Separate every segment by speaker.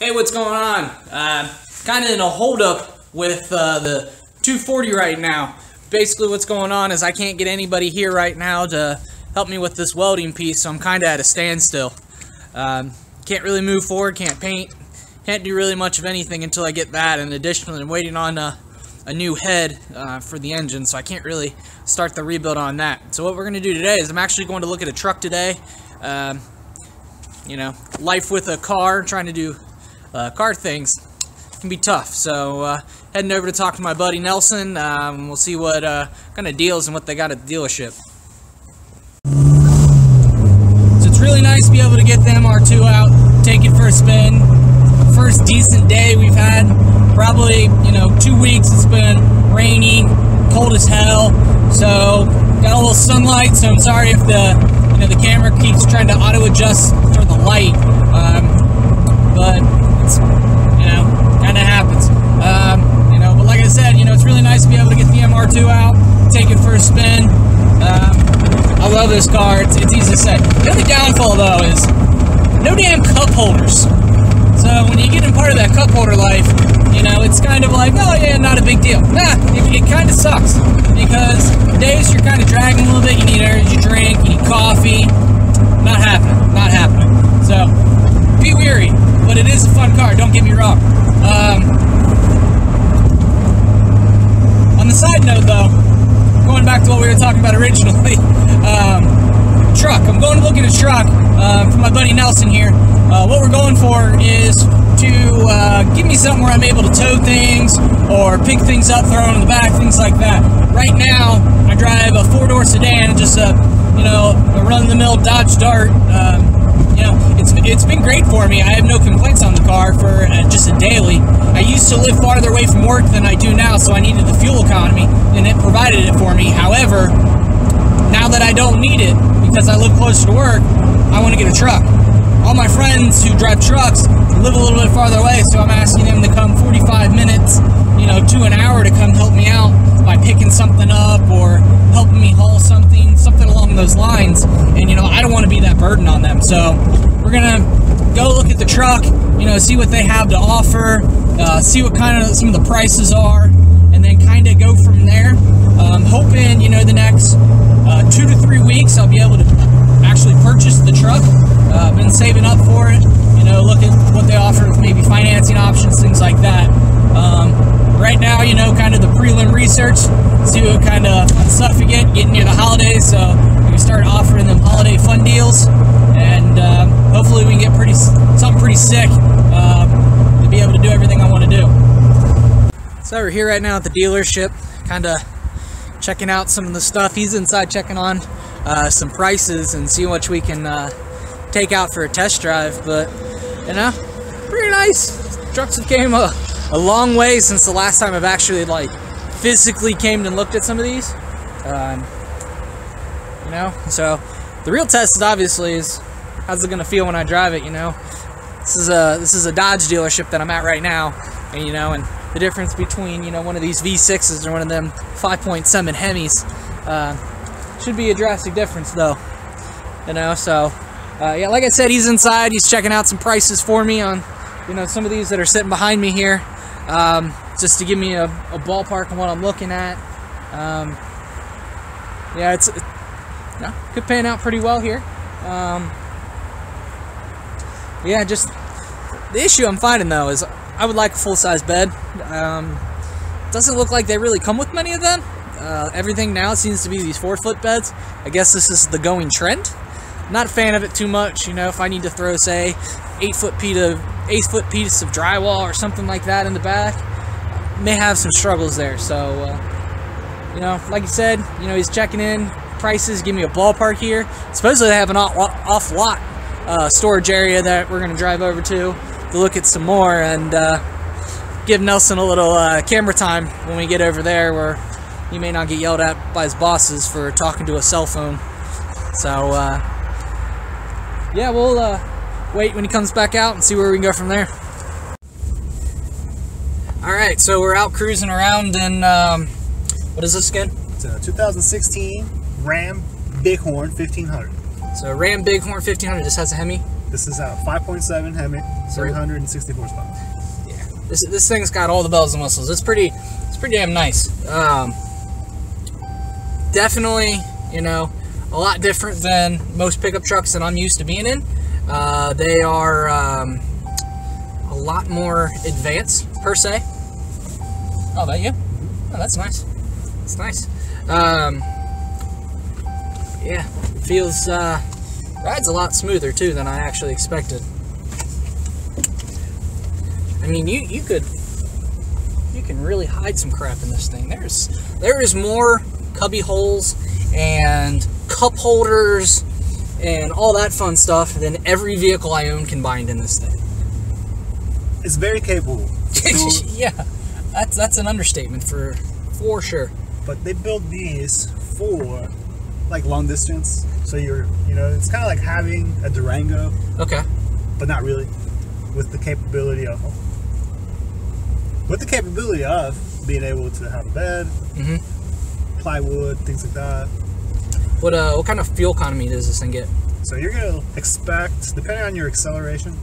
Speaker 1: Hey, what's going on? Uh, kind of in a holdup with uh, the 240 right now. Basically, what's going on is I can't get anybody here right now to help me with this welding piece, so I'm kind of at a standstill. Um, can't really move forward, can't paint, can't do really much of anything until I get that. And additionally, I'm waiting on a, a new head uh, for the engine, so I can't really start the rebuild on that. So what we're going to do today is I'm actually going to look at a truck today. Um, you know, life with a car, trying to do uh, car things can be tough. So uh, heading over to talk to my buddy Nelson. Um, we'll see what uh, kind of deals and what they got at the dealership. So it's really nice to be able to get the MR2 out, take it for a spin. First decent day we've had. Probably, you know, two weeks. It's been rainy, cold as hell. So got a little sunlight. So I'm sorry if the you know the camera keeps trying to auto adjust for the light. Um, but it's you know kind of happens. Um, you know, but like I said, you know, it's really nice to be able to get the MR2 out, take it for a spin. Um, I love this car. It's, it's easy to say. The only downfall though is no damn cup holders. So when you get in part of that cup holder life, you know, it's kind of like, oh yeah, not a big deal. Nah, it, it kind of sucks because days you're kind of dragging a little bit, you need energy drink, you need coffee. Not happening. Not happening. So be weary, but it is a fun car. Don't get me wrong. Um, on the side note, though, going to talking about originally, um, truck. I'm going to look at a truck uh, for my buddy Nelson here. Uh, what we're going for is to uh, give me something where I'm able to tow things or pick things up, throw them in the back, things like that. Right now, I drive a four-door sedan, just a you know a run-of-the-mill Dodge Dart. Um, you know, it's it's been great for me. I have no complaints on the car for uh, just a daily. I used to live farther away from work than I do now, so I needed the fuel economy, and it provided it for me. However, now that I don't need it because I live closer to work, I want to get a truck. All my friends who drive trucks live a little bit farther away, so I'm asking them to come 45 minutes, you know, to an hour to come help me out by picking something up or helping me haul something, something along those lines. And you know, I don't want to be that burden on them. So we're gonna go look at the truck, you know, see what they have to offer, uh, see what kind of some of the prices are, and then kind of go from there. Um, hoping, you know, the next uh, two to three weeks I'll be able to actually purchase the truck. Uh, been saving up for it, you know, look at what they offer, maybe financing options, things like that. Um, right now, you know, kind of the prelim research, see what kind of stuff we get, getting near the holidays, so we start offering them holiday fun deals, and um, hopefully we can get pretty something pretty sick um, to be able to do everything I want to do. So we're here right now at the dealership, kind of checking out some of the stuff. He's inside checking on uh, some prices and see what we can uh, take out for a test drive. But you know, pretty nice. Trucks have came a, a long way since the last time I've actually like physically came and looked at some of these. Um, you know, so the real test is obviously is how's it gonna feel when I drive it. You know, this is a this is a Dodge dealership that I'm at right now, and you know, and the difference between you know one of these V6s or one of them 5.7 Hemis uh, should be a drastic difference though. You know, so uh, yeah, like I said, he's inside. He's checking out some prices for me on you know some of these that are sitting behind me here, um, just to give me a, a ballpark on what I'm looking at. Um, yeah, it's it, you could pan out pretty well here. Um, yeah, just the issue I'm finding though is I would like a full size bed. Um, doesn't look like they really come with many of them. Uh, everything now seems to be these four foot beds. I guess this is the going trend. Not a fan of it too much. You know, if I need to throw say eight foot piece of eight foot piece of drywall or something like that in the back, may have some struggles there. So, uh, you know, like you said, you know, he's checking in prices. Give me a ballpark here. Supposedly they have an off, off lot uh, storage area that we're gonna drive over to to look at some more and uh, give Nelson a little uh, camera time when we get over there where he may not get yelled at by his bosses for talking to a cell phone. So, uh, yeah, we'll uh, wait when he comes back out and see where we can go from there. Alright, so we're out cruising around and um, what is this again?
Speaker 2: It's a 2016 Ram Bighorn 1500.
Speaker 1: So Ram Bighorn 1500 just has a Hemi.
Speaker 2: This is a 5.7 Hemi, 360 horsepower.
Speaker 1: Yeah, this this thing's got all the bells and whistles. It's pretty, it's pretty damn nice. Um, definitely, you know, a lot different than most pickup trucks that I'm used to being in. Uh, they are um, a lot more advanced per se. Oh, that you? Oh, that's nice. That's nice. Um, yeah, feels uh, rides a lot smoother too than I actually expected. I mean, you you could you can really hide some crap in this thing. There's there is more cubby holes and cup holders and all that fun stuff than every vehicle I own combined in this thing.
Speaker 2: It's very capable. So-
Speaker 1: yeah, that's that's an understatement for for sure.
Speaker 2: but they build these for like long distance. So you're, you know, it's kind of like having a Durango,
Speaker 1: Okay.
Speaker 2: but not really, with the capability of, with the capability of being able to have a bed,
Speaker 1: Mhm.
Speaker 2: plywood, things like that.
Speaker 1: What uh what kind of fuel economy does this thing get?
Speaker 2: So you're gonna expect, depending on your acceleration,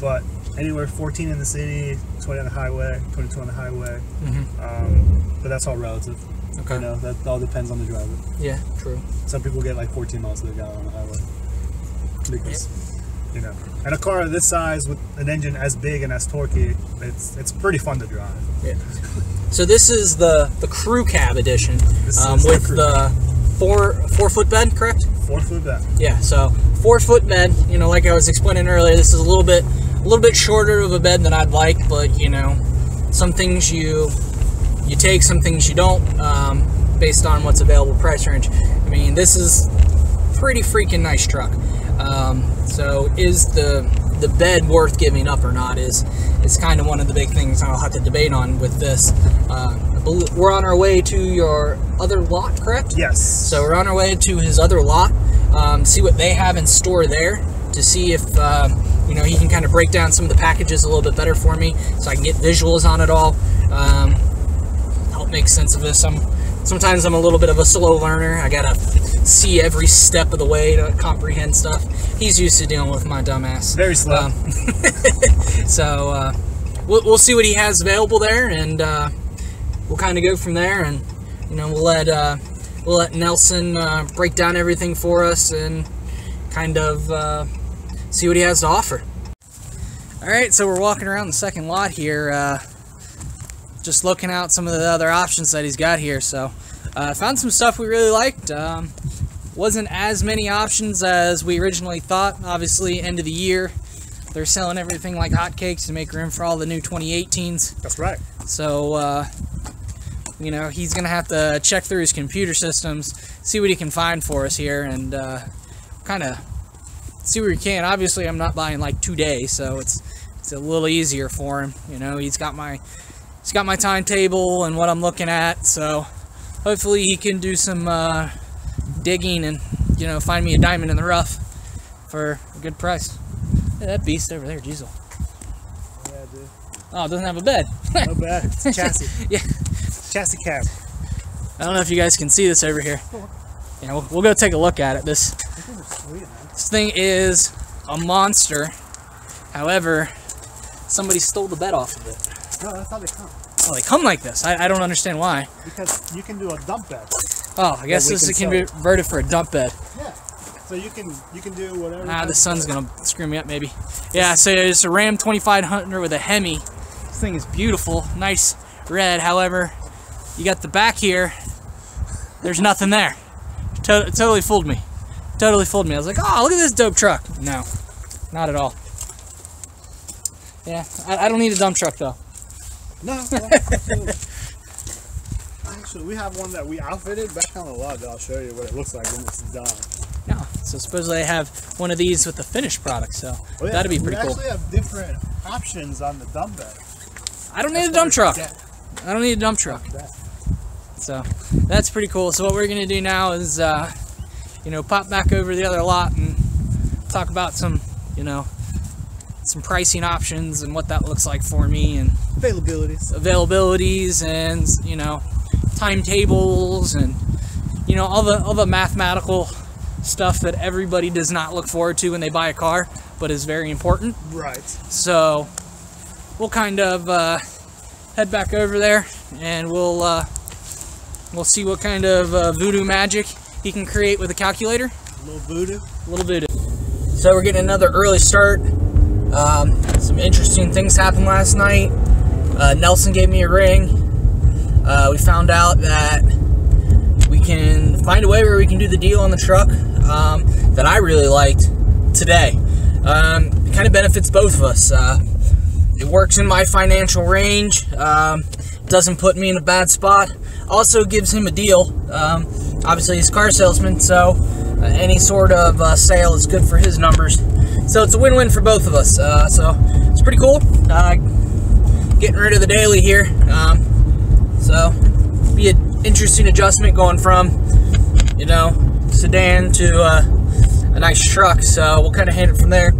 Speaker 2: but anywhere 14 in the city, 20 on the highway, 22 on the highway.
Speaker 1: Mhm.
Speaker 2: Um, but that's all relative.
Speaker 1: Okay.
Speaker 2: You know, that all depends on the driver.
Speaker 1: Yeah, true.
Speaker 2: Some people get like 14 miles to the gallon on the highway. Because, you know, and a car this size with an engine as big and as torquey, it's it's pretty fun to drive.
Speaker 1: Yeah. So this is the the crew cab edition
Speaker 2: This
Speaker 1: um,
Speaker 2: is the
Speaker 1: with
Speaker 2: crew
Speaker 1: the four four foot bed, correct?
Speaker 2: Four foot back.
Speaker 1: Yeah. So four foot bed. You know, like I was explaining earlier, this is a little bit a little bit shorter of a bed than I'd like, but you know, some things you you take, some things you don't, um, based on what's available price range. I mean, this is pretty freaking nice truck. Um, so is the the bed worth giving up or not is is kind of one of the big things I'll have to debate on with this. Uh, we're on our way to your other lot, correct?
Speaker 2: Yes.
Speaker 1: So we're on our way to his other lot, um, see what they have in store there to see if um, you know he can kind of break down some of the packages a little bit better for me, so I can get visuals on it all, um, help make sense of this. I'm sometimes I'm a little bit of a slow learner. I gotta see every step of the way to comprehend stuff. He's used to dealing with my dumbass.
Speaker 2: Very slow.
Speaker 1: Um, so uh, we'll, we'll see what he has available there, and uh, we'll kind of go from there. And you know, we'll let uh, we'll let Nelson uh, break down everything for us and kind of uh, see what he has to offer. All right, so we're walking around the second lot here, uh, just looking out some of the other options that he's got here. So uh, found some stuff we really liked. Um, wasn't as many options as we originally thought. Obviously, end of the year, they're selling everything like hotcakes to make room for all the new 2018s.
Speaker 2: That's right.
Speaker 1: So, uh, you know, he's going to have to check through his computer systems, see what he can find for us here, and uh, kind of see where he can. Obviously, I'm not buying like today, so it's it's a little easier for him. You know, he's got my he's got my timetable and what I'm looking at, so hopefully he can do some uh, digging and you know find me a diamond in the rough for a good price. That beast over there, Diesel.
Speaker 2: Yeah, dude.
Speaker 1: Oh, it doesn't have a bed.
Speaker 2: No bad. It's a chassis.
Speaker 1: Yeah.
Speaker 2: Chassis cab.
Speaker 1: I don't know if you guys can see this over here. Yeah, we'll, we'll go take a look at it. This
Speaker 2: sweet,
Speaker 1: this thing is a monster. However, somebody stole the bed off of it.
Speaker 2: No, that's how they come.
Speaker 1: Oh, they come like this. I, I don't understand why.
Speaker 2: Because you can do a dump bed.
Speaker 1: Oh, I guess this
Speaker 2: can
Speaker 1: can be converted for a dump bed.
Speaker 2: Yeah. So you can you can do whatever.
Speaker 1: Ah, the sun's gonna screw me up maybe. Yeah, so it's a Ram 2500 with a Hemi. This thing is beautiful, nice red. However, you got the back here. There's nothing there. To- totally fooled me. Totally fooled me. I was like, oh, look at this dope truck. No, not at all. Yeah, I, I don't need a dump truck though.
Speaker 2: No, no. Actually, we have one that we outfitted back on the lot that I'll show you what it looks like when it's done.
Speaker 1: No, so supposedly they have one of these with the finished product, so
Speaker 2: Oh, yeah,
Speaker 1: that'd be pretty cool.
Speaker 2: actually have different options on the dump bed.
Speaker 1: I don't need a dump truck. I don't need a dump truck.
Speaker 2: that.
Speaker 1: So that's pretty cool. So what we're gonna do now is, uh, you know, pop back over the other lot and talk about some, you know, some pricing options and what that looks like for me and
Speaker 2: Availabilities.
Speaker 1: availabilities and you know timetables and you know all the all the mathematical stuff that everybody does not look forward to when they buy a car, but is very important.
Speaker 2: Right.
Speaker 1: So we'll kind of uh, head back over there and we'll uh, we'll see what kind of uh, voodoo magic he can create with a calculator.
Speaker 2: A little voodoo.
Speaker 1: A little voodoo. So we're getting another early start. Um, some interesting things happened last night. Uh, Nelson gave me a ring. Uh, we found out that we can find a way where we can do the deal on the truck um, that I really liked today. Um, it kind of benefits both of us. Uh, it works in my financial range. Um, doesn't put me in a bad spot. Also gives him a deal. Um, obviously, he's car salesman, so uh, any sort of uh, sale is good for his numbers. So it's a win-win for both of us. Uh, so it's pretty cool. Uh, getting rid of the daily here. Um, so be an interesting adjustment going from, you know, sedan to uh, a nice truck. So we'll kind of hand it from there.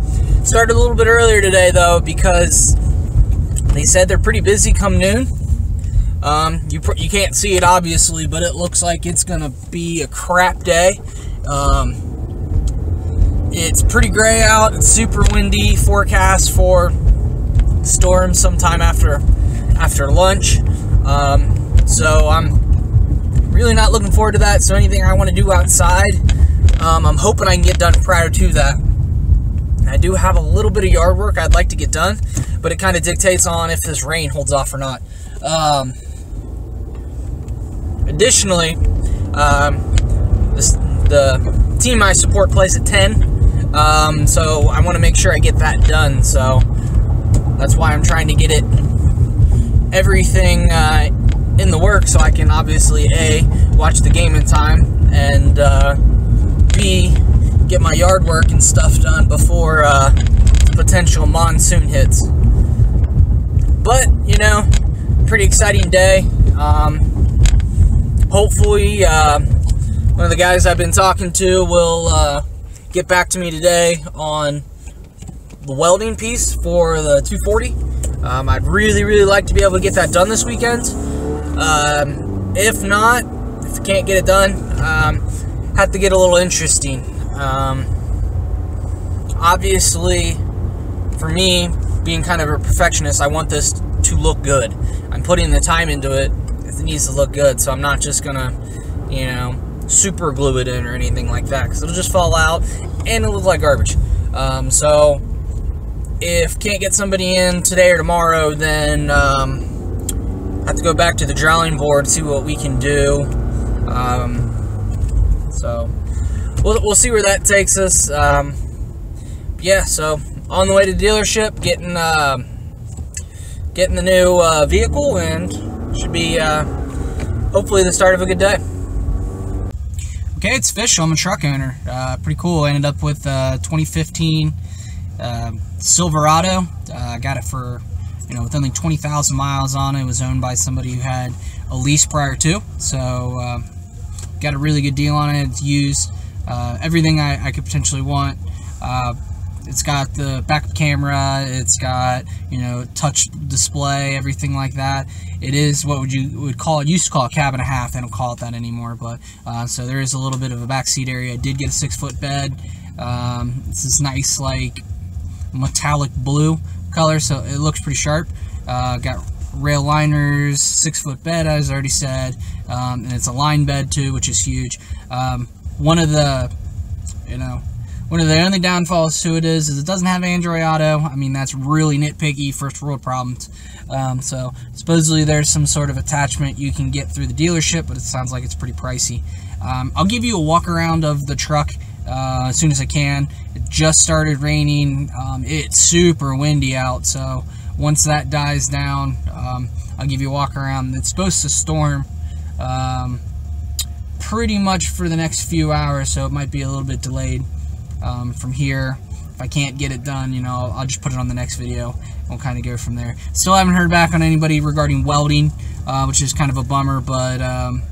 Speaker 1: Started a little bit earlier today though because they said they're pretty busy come noon. Um, you you can't see it obviously, but it looks like it's gonna be a crap day. Um, it's pretty gray out. It's super windy. Forecast for storms sometime after after lunch. Um, so I'm really not looking forward to that. So anything I want to do outside, um, I'm hoping I can get done prior to that. I do have a little bit of yard work I'd like to get done, but it kind of dictates on if this rain holds off or not. Um, additionally, um, this, the team I support plays at 10, um, so I want to make sure I get that done. So that's why I'm trying to get it everything uh, in the work so I can obviously a watch the game in time and uh, b get my yard work and stuff done before uh, potential monsoon hits. But you know, pretty exciting day. Um, hopefully, uh, one of the guys I've been talking to will uh, get back to me today on the welding piece for the 240. Um, I'd really, really like to be able to get that done this weekend. Um, if not, if I can't get it done, um, have to get a little interesting. Um, obviously, for me, being kind of a perfectionist, I want this to look good. I'm putting the time into it. It needs to look good, so I'm not just gonna, you know, super glue it in or anything like that, because it'll just fall out and it'll look like garbage. Um, so, if can't get somebody in today or tomorrow, then um, have to go back to the drawing board, see what we can do. Um, so we'll, we'll see where that takes us. Um, yeah, so on the way to the dealership, getting uh, getting the new uh, vehicle, and should be uh, hopefully the start of a good day. Okay, it's official. I'm a truck owner. Uh, pretty cool. I ended up with uh, 2015 uh, Silverado. I got it for you know with only 20,000 miles on it. It was owned by somebody who had a lease prior to, so got a really good deal on it. It's used uh, everything I, I, could potentially want. It's got the backup camera. It's got you know touch display, everything like that. It is what would you would call it used to call it cab and a half. They don't call it that anymore. But uh, so there is a little bit of a back seat area. I did get a six foot bed. Um, it's this nice like metallic blue color, so it looks pretty sharp. Uh, got rail liners, six foot bed, as I already said, um, and it's a line bed too, which is huge. Um, one of the, you know, one of the only downfalls to it is, is it doesn't have Android Auto. I mean, that's really nitpicky, first world problems. Um, so supposedly there's some sort of attachment you can get through the dealership, but it sounds like it's pretty pricey. Um, I'll give you a walk around of the truck uh, as soon as I can. It just started raining. Um, it's super windy out, so once that dies down, um, I'll give you a walk around. It's supposed to storm um, pretty much for the next few hours, so it might be a little bit delayed um, from here. If I can't get it done, you know, I'll just put it on the next video. We'll kind of go from there. Still haven't heard back on anybody regarding welding, uh, which is kind of a bummer, but um,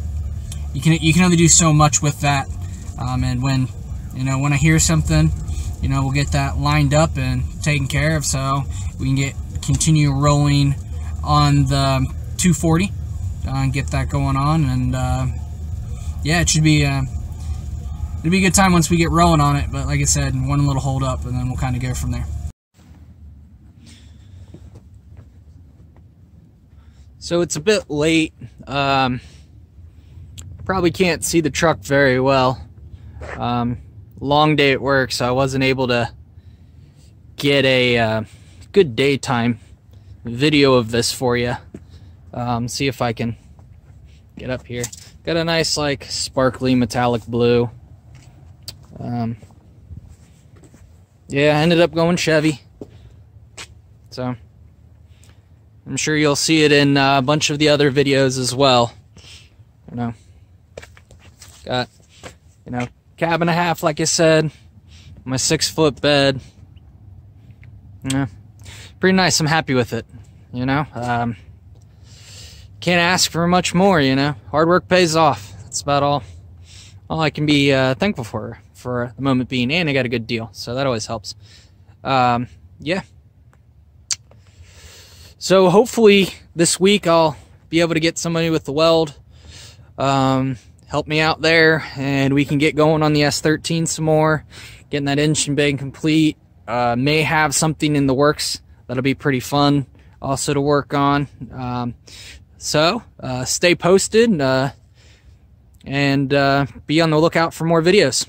Speaker 1: you can you can only do so much with that. Um, and when you know when I hear something, you know, we'll get that lined up and taken care of, so we can get continue rolling on the 240 uh, and get that going on and uh, yeah it should be uh, it'll be a good time once we get rolling on it. But like I said, one little hold up, and then we'll kind of go from there. So it's a bit late. Um, probably can't see the truck very well. Um, long day at work, so I wasn't able to get a uh, good daytime video of this for you. Um, see if I can get up here. Got a nice like sparkly metallic blue. Um, yeah, I ended up going Chevy. So I'm sure you'll see it in uh, a bunch of the other videos as well. You know, got you know cab and a half, like I said. My six foot bed. Yeah, pretty nice. I'm happy with it. You know, um, can't ask for much more. You know, hard work pays off. That's about all. All I can be uh, thankful for for the moment being, and I got a good deal, so that always helps. Um, yeah. So hopefully this week I'll be able to get somebody with the weld, um, help me out there, and we can get going on the S13 some more, getting that engine bay complete. Uh, may have something in the works that'll be pretty fun also to work on. Um, so uh, stay posted uh, and uh, be on the lookout for more videos.